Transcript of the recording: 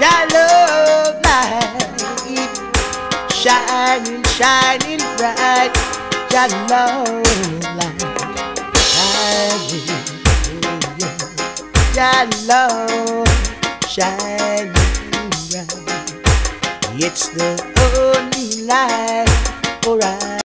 Your love light shining, shining bright. Your love light shining, your love shining bright. It's the